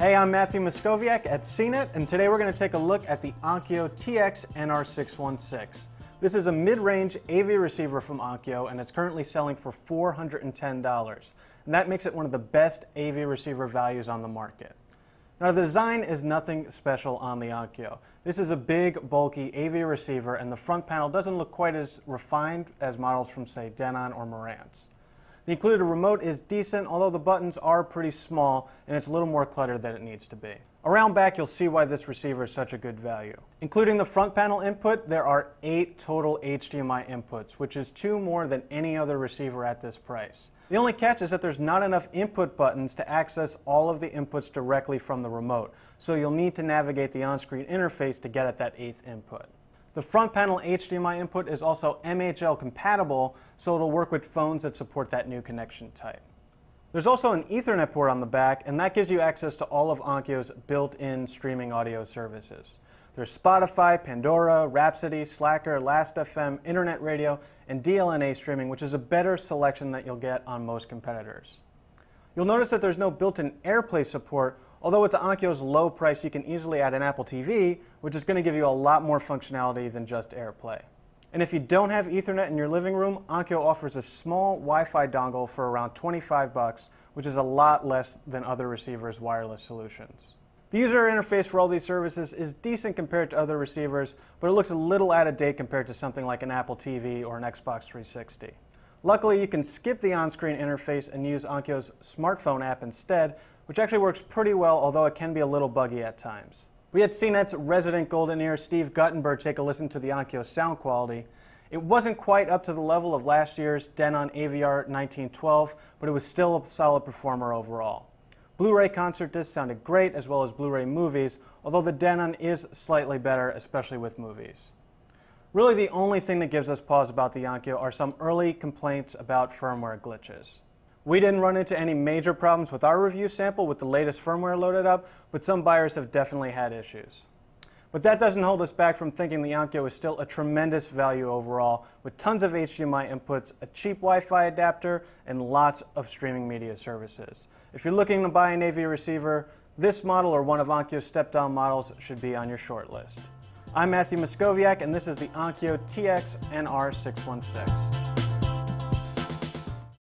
Hey, I'm Matthew Moskovciak at CNET, and today we're going to take a look at the Onkyo TX NR616. This is a mid-range AV receiver from Onkyo, and it's currently selling for $410. And that makes it one of the best AV receiver values on the market. Now, the design is nothing special on the Onkyo. This is a big, bulky AV receiver, and the front panel doesn't look quite as refined as models from, say, Denon or Marantz. The included remote is decent, although the buttons are pretty small and it's a little more cluttered than it needs to be. Around back, you'll see why this receiver is such a good value. Including the front panel input, there are eight total HDMI inputs, which is two more than any other receiver at this price. The only catch is that there's not enough input buttons to access all of the inputs directly from the remote, so you'll need to navigate the on-screen interface to get at that eighth input. The front panel HDMI input is also MHL compatible, so it'll work with phones that support that new connection type. There's also an Ethernet port on the back, and that gives you access to all of Onkyo's built-in streaming audio services. There's Spotify, Pandora, Rhapsody, Slacker, Last.fm, Internet Radio, and DLNA streaming, which is a better selection that you'll get on most competitors. You'll notice that there's no built-in AirPlay support, Although with the Onkyo's low price, you can easily add an Apple TV, which is going to give you a lot more functionality than just AirPlay. And if you don't have Ethernet in your living room, Onkyo offers a small Wi-Fi dongle for around 25 bucks, which is a lot less than other receivers' wireless solutions. The user interface for all these services is decent compared to other receivers, but it looks a little out of date compared to something like an Apple TV or an Xbox 360. Luckily, you can skip the on-screen interface and use Onkyo's smartphone app instead, which actually works pretty well, although it can be a little buggy at times. We had CNET's resident golden ear, Steve Guttenberg, take a listen to the Onkyo sound quality. It wasn't quite up to the level of last year's Denon AVR 1912, but it was still a solid performer overall. Blu-ray concert discs sounded great, as well as Blu-ray movies, although the Denon is slightly better, especially with movies. Really, the only thing that gives us pause about the Onkyo are some early complaints about firmware glitches. We didn't run into any major problems with our review sample with the latest firmware loaded up, but some buyers have definitely had issues. But that doesn't hold us back from thinking the Onkyo is still a tremendous value overall, with tons of HDMI inputs, a cheap Wi-Fi adapter, and lots of streaming media services. If you're looking to buy an AV receiver, this model or one of Onkyo's step-down models should be on your short list. I'm Matthew Moskovciak, and this is the Onkyo TX NR616.